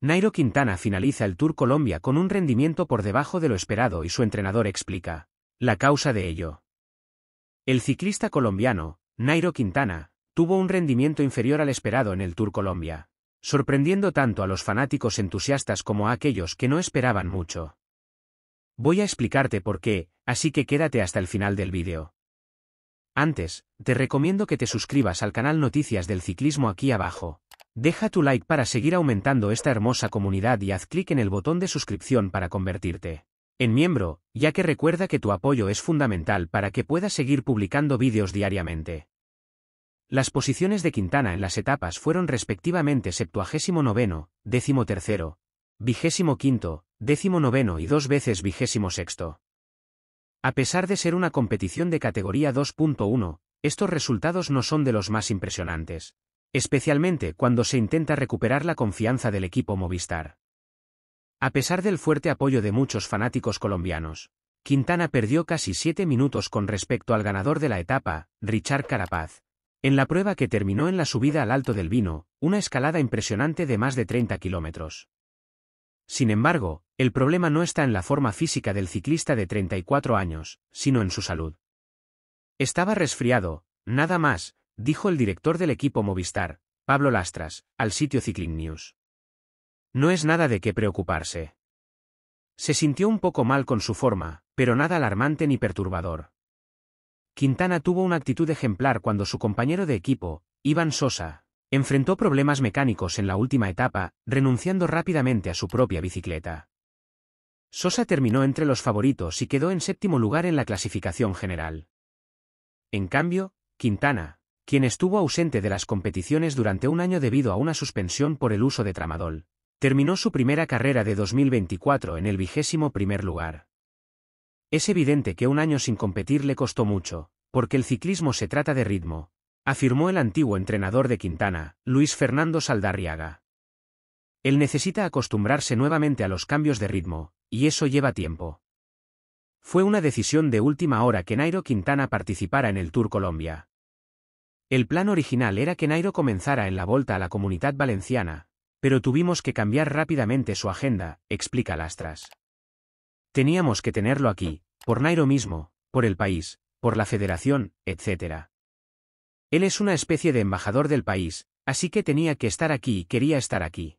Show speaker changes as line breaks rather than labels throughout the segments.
Nairo Quintana finaliza el Tour Colombia con un rendimiento por debajo de lo esperado y su entrenador explica la causa de ello. El ciclista colombiano, Nairo Quintana, tuvo un rendimiento inferior al esperado en el Tour Colombia, sorprendiendo tanto a los fanáticos entusiastas como a aquellos que no esperaban mucho. Voy a explicarte por qué, así que quédate hasta el final del vídeo. Antes, te recomiendo que te suscribas al canal Noticias del Ciclismo aquí abajo. Deja tu like para seguir aumentando esta hermosa comunidad y haz clic en el botón de suscripción para convertirte en miembro, ya que recuerda que tu apoyo es fundamental para que puedas seguir publicando vídeos diariamente. Las posiciones de Quintana en las etapas fueron respectivamente 79, décimo tercero, vigésimo quinto, décimo noveno y dos veces vigésimo sexto. A pesar de ser una competición de categoría 2.1, estos resultados no son de los más impresionantes, especialmente cuando se intenta recuperar la confianza del equipo Movistar. A pesar del fuerte apoyo de muchos fanáticos colombianos, Quintana perdió casi siete minutos con respecto al ganador de la etapa, Richard Carapaz, en la prueba que terminó en la subida al Alto del Vino, una escalada impresionante de más de 30 kilómetros. Sin embargo, el problema no está en la forma física del ciclista de 34 años, sino en su salud. Estaba resfriado, nada más, dijo el director del equipo Movistar, Pablo Lastras, al sitio Cycling News. No es nada de qué preocuparse. Se sintió un poco mal con su forma, pero nada alarmante ni perturbador. Quintana tuvo una actitud ejemplar cuando su compañero de equipo, Iván Sosa, Enfrentó problemas mecánicos en la última etapa, renunciando rápidamente a su propia bicicleta. Sosa terminó entre los favoritos y quedó en séptimo lugar en la clasificación general. En cambio, Quintana, quien estuvo ausente de las competiciones durante un año debido a una suspensión por el uso de tramadol, terminó su primera carrera de 2024 en el vigésimo primer lugar. Es evidente que un año sin competir le costó mucho, porque el ciclismo se trata de ritmo, afirmó el antiguo entrenador de Quintana, Luis Fernando Saldarriaga. Él necesita acostumbrarse nuevamente a los cambios de ritmo, y eso lleva tiempo. Fue una decisión de última hora que Nairo Quintana participara en el Tour Colombia. El plan original era que Nairo comenzara en la Volta a la Comunidad Valenciana, pero tuvimos que cambiar rápidamente su agenda, explica Lastras. Teníamos que tenerlo aquí, por Nairo mismo, por el país, por la federación, etc. Él es una especie de embajador del país, así que tenía que estar aquí y quería estar aquí.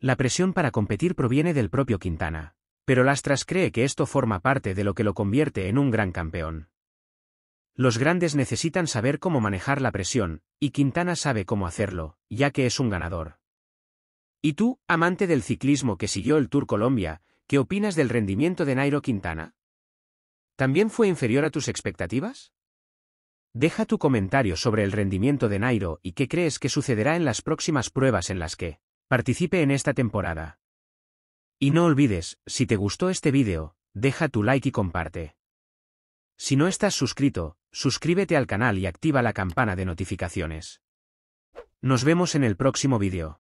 La presión para competir proviene del propio Quintana, pero Lastras cree que esto forma parte de lo que lo convierte en un gran campeón. Los grandes necesitan saber cómo manejar la presión, y Quintana sabe cómo hacerlo, ya que es un ganador. ¿Y tú, amante del ciclismo que siguió el Tour Colombia, qué opinas del rendimiento de Nairo Quintana? ¿También fue inferior a tus expectativas? Deja tu comentario sobre el rendimiento de Nairo y qué crees que sucederá en las próximas pruebas en las que participe en esta temporada. Y no olvides, si te gustó este vídeo, deja tu like y comparte. Si no estás suscrito, suscríbete al canal y activa la campana de notificaciones. Nos vemos en el próximo vídeo.